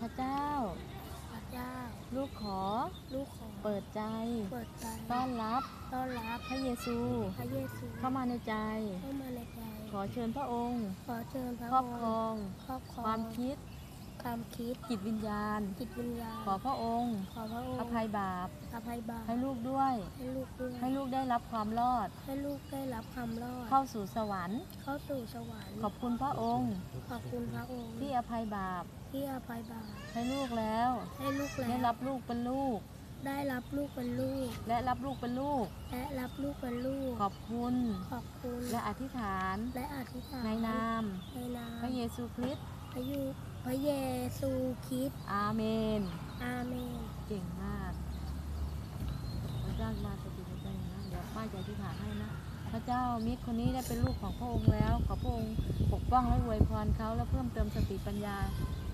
พระเจ้า พระเจ้า ลูกขอ ลูกขอ เปิดใจ เปิดใจ ต้อนรับ ต้อนรับ พระเยซู พระเยซู เข้ามาในใจ เข้ามาในใจ ขอเชิญพระองค์ ขอเชิญพระครอบองครองค์ครอบครอง ความคิด ความคิด จิตวิญญาณ จิตวิญญาณ ขอพระองค์ ขอพระองค์อภัยบาป อภัยบาป ให้ลูกด้วย ให้ลูกด้วย ให้ลูกได้รับความรอด ให้ลูกได้รับความรอด เข้าสู่สวรรค์ เข้าสู่สวรรค์ ขอบคุณพระองค์ ขอบคุณพระองค์ ที่อภัยบาป ที่อภัยบาป ให้ลูกแล้ว ให้ลูกแล้ว ได้รับลูกเป็นลูกได้รับลูกเป็นลูก และรับลูกเป็นลูก และรับลูกเป็นลูก ขอบคุณ ขอบคุณ และอธิษฐาน และอธิษฐาน ในนาม ในนาม พระเยซูคริสต์พระยุ พระเยซูคริสต์อาเมน อาเมน เก่งมากพระเจ้ามาสติปัญญานะ เดี๋ยวป้าจะอธิษฐานให้นะ พระเจ้ามิตรคนนี้ได้เป็นลูกของพระองค์แล้ว ขอพระองค์ปกป้องและอวยพรเขาและเพิ่มเติมสติปัญญา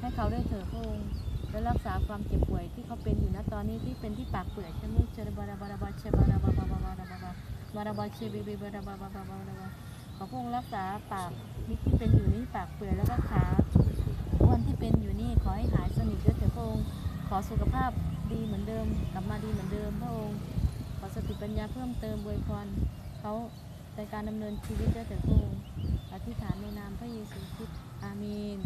ให้เขาได้เถิดพระองค์และรักษาความเจ็บป่วยที่เขาเป็นอยู่ณตอนนี้ที่เป็นที่ปากเปื่อยชะมุกเชบาราบาราบาเชบาราบาบาบาบาบาบาบาราบาเชบิบิบาราบาบาบาบาบาขอพระองค์รักษาปากมิตรที่เป็นอยู่นี้ปากเปื่อยแล้วก็ขา องค์ขอสุขภาพดีเหมือนเดิม กลับมาดีเหมือนเดิม พระองค์ ขอสติปัญญาเพิ่มเติมบวยพรเขาในการดำเนินชีวิตด้วยเถิดพระองค์อธิษฐานในนามพระเยซูคริสต์อาเมน